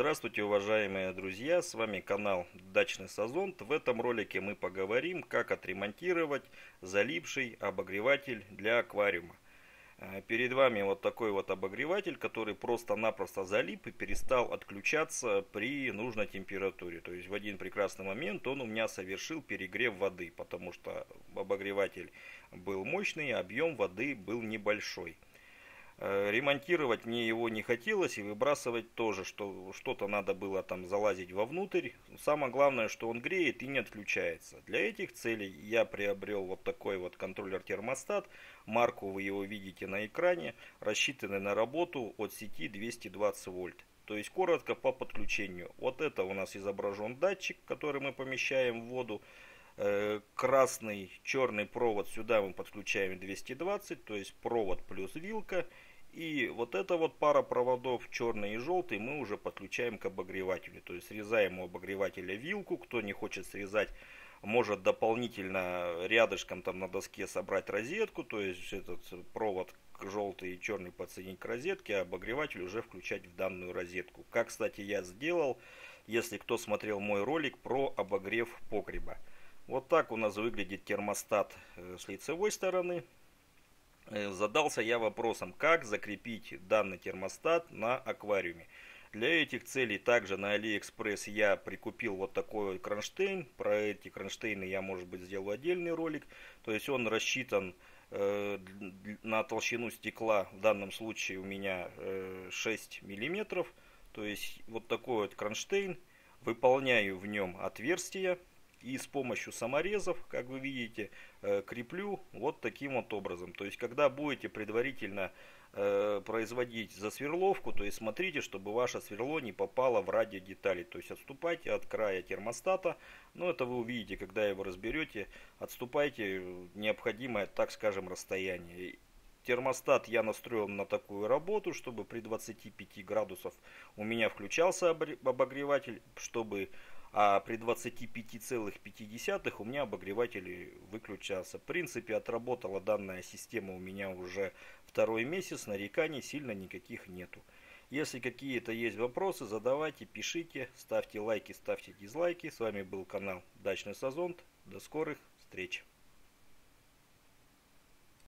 Здравствуйте, уважаемые друзья, с вами канал Дачный Сазонт. В этом ролике мы поговорим, как отремонтировать залипший обогреватель для аквариума. Э, перед вами вот такой вот обогреватель, который просто-напросто залип и перестал отключаться при нужной температуре. То есть в один прекрасный момент он у меня совершил перегрев воды, потому что обогреватель был мощный, объем воды был небольшой. Э, ремонтировать мне его не хотелось и выбрасывать тоже, что что-то надо было там залазить вовнутрь. Самое главное, что он греет и не отключается. Для этих целей я приобрел вот такой вот контроллер термостат. Марку вы его видите на экране, рассчитанный на работу от сети 220 вольт. То есть коротко по подключению. Вот это у нас изображен датчик, который мы помещаем в воду. Э, красный, черный провод сюда мы подключаем 220, то есть провод плюс вилка. И вот эта вот пара проводов, черный и желтый, мы уже подключаем к обогревателю. То есть срезаем у обогревателя вилку. Кто не хочет срезать, может дополнительно рядышком там на доске собрать розетку. То есть этот провод желтый и черный подсоединить к розетке, а обогреватель уже включать в данную розетку. Как, кстати, я сделал, если кто смотрел мой ролик про обогрев погреба. Вот так у нас выглядит термостат э, с лицевой стороны. Э, задался я вопросом, как закрепить данный термостат на аквариуме. Для этих целей также на AliExpress я прикупил вот такой кронштейн. Про эти кронштейны я, может быть, сделаю отдельный ролик. То есть он рассчитан э, на толщину стекла, в данном случае у меня э, 6 миллиметров. То есть вот такой вот кронштейн. Выполняю в нем отверстия и с помощью саморезов, как вы видите, э, креплю вот таким вот образом. То есть, когда будете предварительно э, производить засверловку, то есть смотрите, чтобы ваше сверло не попало в радиодетали. То есть отступайте от края термостата. Но это вы увидите, когда его разберете. Отступайте необходимое, так скажем, расстояние. Термостат я настроил на такую работу, чтобы при 25 градусов у меня включался обогреватель, чтобы а при 25,5 у меня обогреватель выключался. В принципе, отработала данная система у меня уже второй месяц, нареканий сильно никаких нету. Если какие-то есть вопросы, задавайте, пишите, ставьте лайки, ставьте дизлайки. С вами был канал Дачный Сазонт. До скорых встреч!